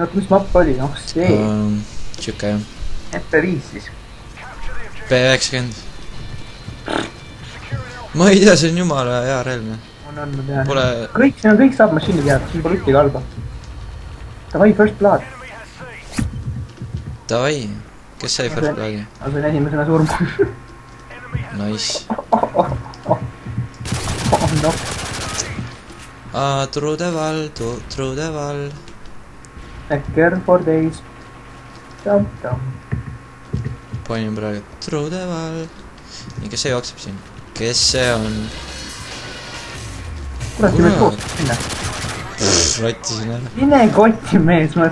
oota, mis mapp oli, oh see um,. sihuke jah. MP5 siis. B90. ma ei tea, see on jumala hea relv, noh. on, on, ma tean. Pole, kõik, siin on kõik submachine'id head, siin pole ühtegi halba. Davai, first blood. davai, kes sai first blood'i? ma sain esimesena surma Nice. oh noh, aa, through the wall, through the wall. Hacker for days. tamm-tamm. panin praegu through the wall. nii, kes see jookseb siin? kes see on? kurat, me Kurat. koos minna. rottisin ära. mine kotti, mees, ma.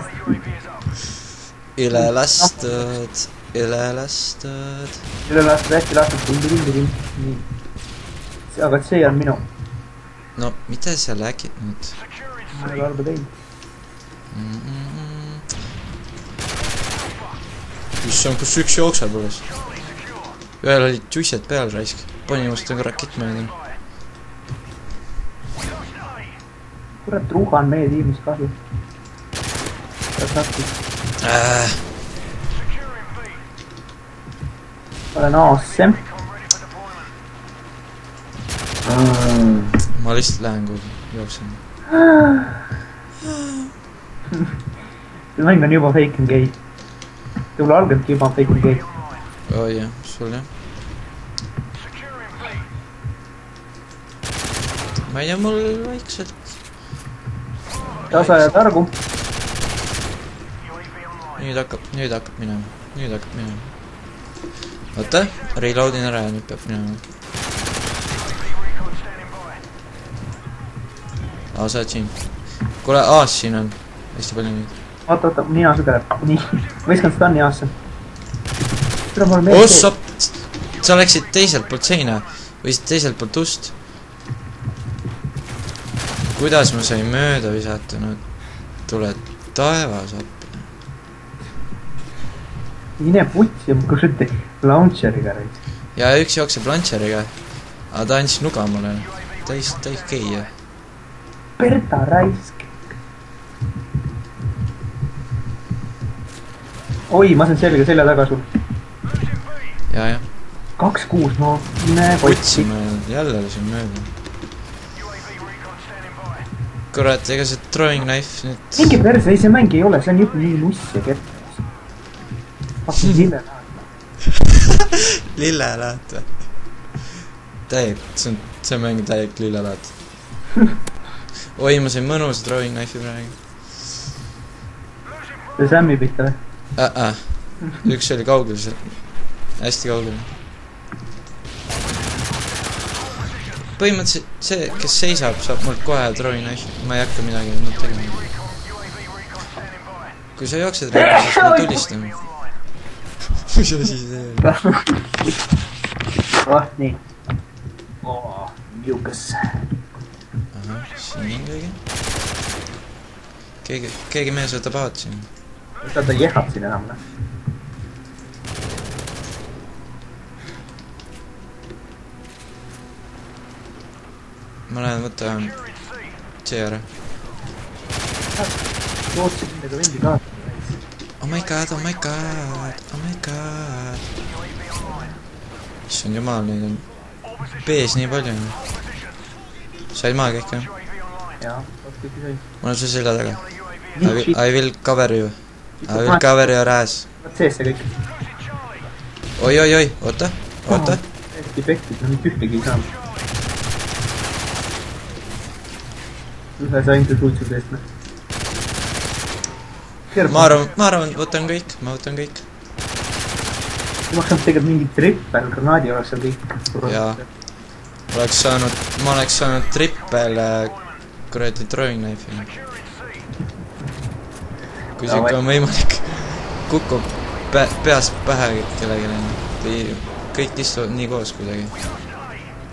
üle lastud, üle lastud. üle lastud, hästi lastud, tindi-tindi-tindi, nii. aga see on minu, no mida sa läkid nüüd ma ei ole halba teinud. mm? -mm. issand, kus üks jookseb alles? ühel olid tussed peal raisk, panin must nagu rakett mööda. kurat, Ruuga on meie tiimis kahju. kas nakkus? Äh, olen awesome. ma lihtsalt lähen kuhugi, jooksen. see mäng on juba fake and gay. võib-olla algabki juba fake and gay. oi jah, sul jah. ma ei tea, mul vaikselt. tasa ja targu. nüüd hakkab, nüüd hakkab minema, nüüd hakkab minema. oota, reload in ära ja nüüd peab minema. aa, sa oled siin. kuule, aas siin on hästi palju neid. oota, oota, nina sügeleb. nii, ma viskan tule mulle meeldib. ossa, sa läksid teiselt poolt seina või siis teiselt poolt ust. kuidas ma sain mööda visata, no tule taevas appi. mine putsi, ma kuradi launcheriga reis. ja üks jookseb launcheriga, aga ta andis nuga mulle. täis, täis geia. Berta raisk. oi, ma sain selga selja taga sul. ja, jah. kaks kuus, no putsi. võtsime, jälle lasin mööda. kurat, ega see throwing knife nüüd mingi perse, ei see mäng ei ole, see on juba nii nuss ja kert. fucking lille. lillelaat või? täiega, see on, see mäng on täielik lillelaat. oi, ma sain mõnusa throwing knife'i praegu see Sammi pihta või? uh. -uh. üks oli kaugel seal, hästi kaugel. põhimõtteliselt see, kes seisab, saab mult kohe throwing knife'i, ma ei hakka midagi muud tegema. kui sa jooksed ringi, siis ma tulistan. mis asi see oli? ah, nii. niukas. ahah, siin on keegi. keegi, keegi mees võtab aat siin. ta, ta jehab siin enam, noh. ma lähen võtan see ära. lootsin nendega vendi kaasa. Oh my god, oh my god, oh my god. issand jumal, neid on B-s nii palju. said maha kõik jah? jah, vot kõik sai. ma olen su selja taga. I will cover you. I will cover vot sees see kõik. oi-oi-oi, oota, oota. hästi pekkis, no mitte ühtegi ei saanud. ühe sain küll suitsu seest, noh. ma arvan, ma arvan, võtan kõik, ma võtan kõik. ma saanud tegelikult mingi trippel granaadi oleks seal kõik. Jaa. oleks saanud, ma oleks saanud trippel kuradi throwing knife'i. Kui Davai. siuke on võimalik, kukub pä-, peast pähe kellelegi või kõik istuvad nii koos kuidagi.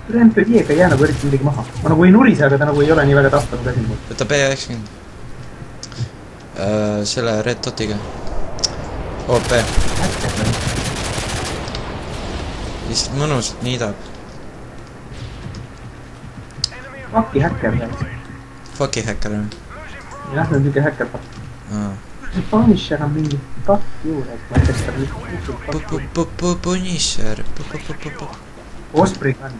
üle MP5-ga ei jää nagu eriti midagi maha. ma nagu ei nurise, aga ta nagu ei ole nii väga tappev ka siin võta B90 uh,. selle red dot'iga. OP, lihtsalt mõnusalt niidab. Fuck'i häkker. Fuck'i häkker või? jah, see on siuke häkker. aa, Punisher on mingi patt juures, ma ei tea, kas ta lihtsalt Punisher. Osprey Gun.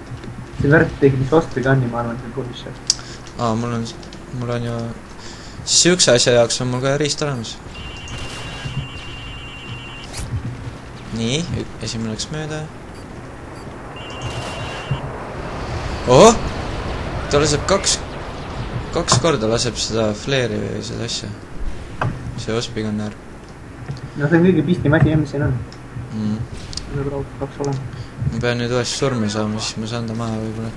see värk tegi mis Osprey Gunni, ma arvan, see Punisher. aa, mul on, mul on ju, siukse asja jaoks on mul ka riist olemas. nii, esimene läks mööda. ohoh, ta laseb kaks, kaks korda laseb seda flare'i või seda asja. See ospigunner no see on kõige pistim asi, mis siin on. mm.. nagu raudselt peaks olema. ma pean nüüd uuesti surma saama, siis ma saan ta maha võib-olla.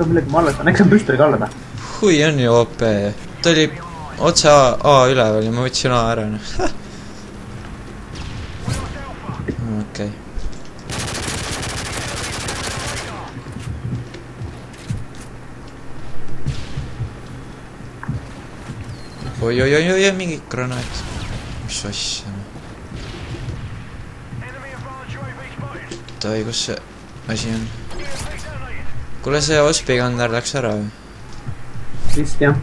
no millega ma alles olen, eks see on püstoli kallal või? hui on ju OP, ta oli otse A, A üleval ja ma võtsin A ära, noh. oi-oi-oi-oi, mingi granaat. mis asja, oota, kus see asi on? kuule, see Ospigander läks ära või? vist jah.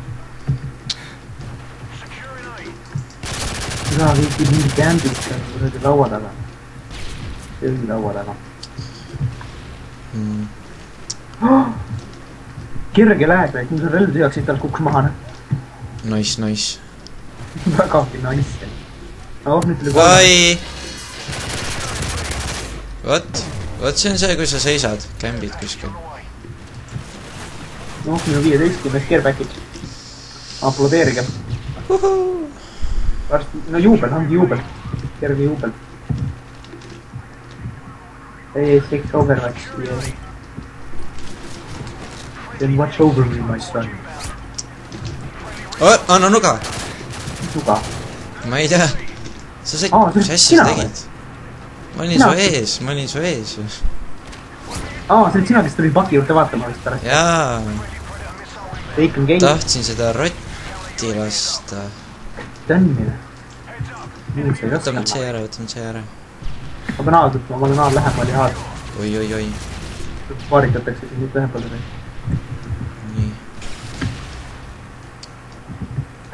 seda viidi mingi seal kuradi laua taga. selgi laua taga Mm. kerge läheb, et mul see relv tühjaks, siis tal kukkus maha, noh. Nice, nice. vägagi nice. oh, nüüd tuli kolmas. ai. vot, vot see on see, kui sa seisad, kämbid kuskil. noh, minu viieteistkümnes care package. aplodeerige. varsti, no juubel, ongi juubel. kerge juubel. Overwatch yeah.. Then watch over me, my son. oh, anna nuga. suga. ma ei tea. sa said mis asja sa tegid? ma olin su ees, ma olin su ees ju. aa, see oled sina, kes tuli paki juurde vaatama vist pärast. jaa, tahtsin seda rotti lasta. Ei võtame. C ära, võtame C ära. ma pean A-d võtma, ma olen A-l lähemal ja A-d oi-oi-oi, paaritatakse siis nüüd ühe poole. nii.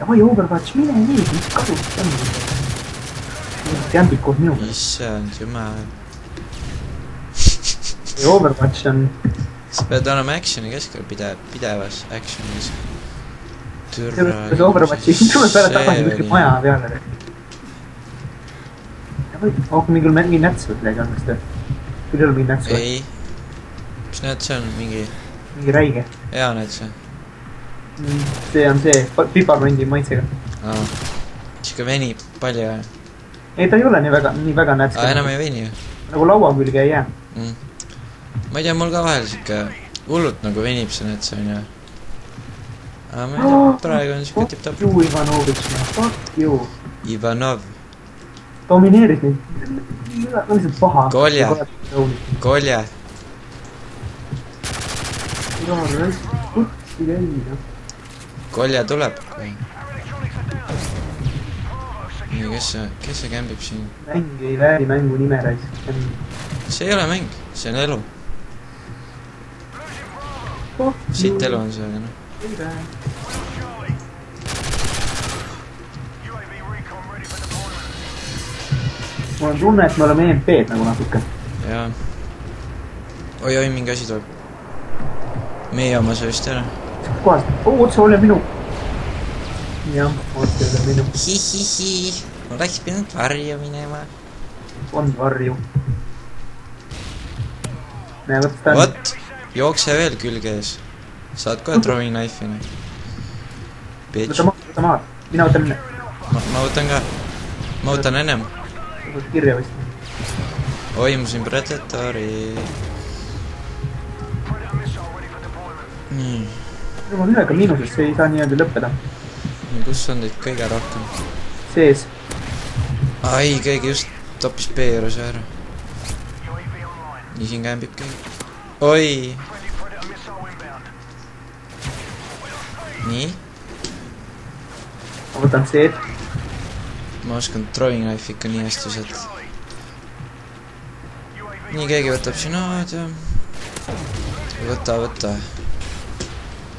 Davai Overwatch, mine kasu see on? kämbid koos minuga. issand jumal. ja Overwatch on, sa pead olema action'i keskel pidev, pidevas action'is. selles see Overwatchi, tuleb peale tagasi kuskil maja peale. oh, mingi, mingi näts või midagi on vist või? küll ei ole mingi näts või? ei, mis näed, see on mingi mingi räige. hea näed see. See on see pa- piparmündi maitsega. aa, siuke venib palju jah. ei, ta ei ole nii väga, nii väga näts. aa, enam ei veni ju nagu laua külge ei jää. mm.. ma ei tea, mul ka vahel siuke hullult nagu venib see näts onju. aga ma ei tea, praegu on siuke tipp-topp. You Ivanovitš, fuck you. Ivanov, domineeris neid. on lihtsalt paha. Kolja.. Kolje, kutsi käia. Kolje tuleb nii, kes see, kes see kämbib siin? mäng ei vääri mängu nime raisk. see ei ole mäng, see on elu. siit elu on see, aga noh. mul on tunne, et me oleme EMP-d nagu natuke. jaa. oi-oi, mingi asi tuleb. meie oma sai vist ära. kohast, otse üle minu. jah, otse üle minu. hihihi, oleks pidanud varju minema. on varju. näe, vot ta on. vot, jookse veel külge ees. saad kohe throwing knife'i. Bitch võta, maha, võta maha. mina võtan, ma, ma võtan ka. ma võtan ennem. võtan kirja vist. oimusin Predatori. nii, on ühega miinuses, see ei saa niimoodi lõppeda. kus on teid kõige rohkem? sees. ai, keegi just toppis B juures ära. nii, siin kämbib keegi. oi. nii, ma võtan C-d. ma oskan throwing knife ikka nii hästi visata. nii, keegi võtab sinad ja võta, võta.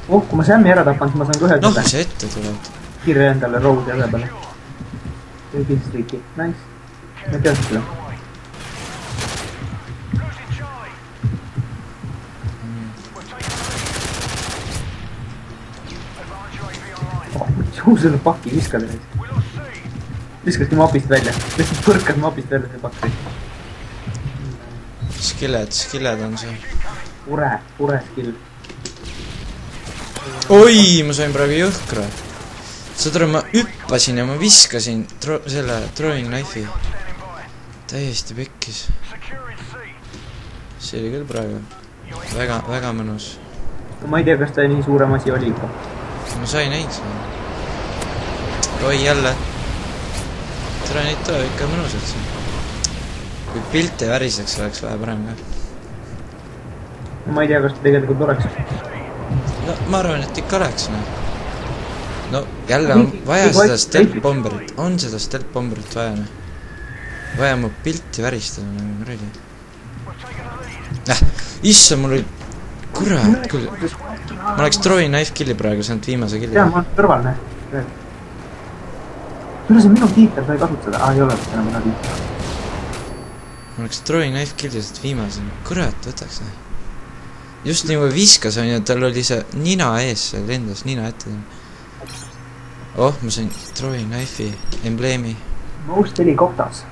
oh, kui ma Sam'i ära tapan, siis ma saan kohe noh, mis sa ette tuled? kirja endale roodi ühe peale. või killstreak'i, nice. ma ei teadnud seda. ju selle paki viskad nüüd. viskaski mapist välja, lihtsalt põrkad mapist välja see pakk. Skilled, skilled on see. pure, pure skill. oi, ma sain praegu jõhkra. saad aru, ma hüppasin ja ma viskasin tro-, selle throwing knife'i. täiesti pekkis. see oli küll praegu väga, väga mõnus. ma ei tea, kas ta nii suurem asi oli ikka. ma sain seda. oi, jälle. tere, neid tuleb ikka mõnusalt siin. kui pilt ei väriseks, oleks vähe parem ka. ma ei tea, kas ta tegelikult oleks. No ma arvan, et ikka oleks, noh. no jälle on vaja seda stealth bomberit, on seda stealth bomberit vaja, noh. vaja mu pilti väristada nagu kuradi. issand, mul oli, kurat küll, ma oleks throwing knife kill'i praegu saanud viimase kill'i tean, ma olen kõrval, näe. kuule, see minu tiiter, sa ei kasuta seda. aa, ei ole enam minu tiiter. ma oleks throwing knife kill'i saanud viimase, kurat, võtaks noh. Just kui viskas, onju, tal oli see nina ees, see lendas nina ette. oh, ma sain throwing knife'i embleemi. Most helikopters.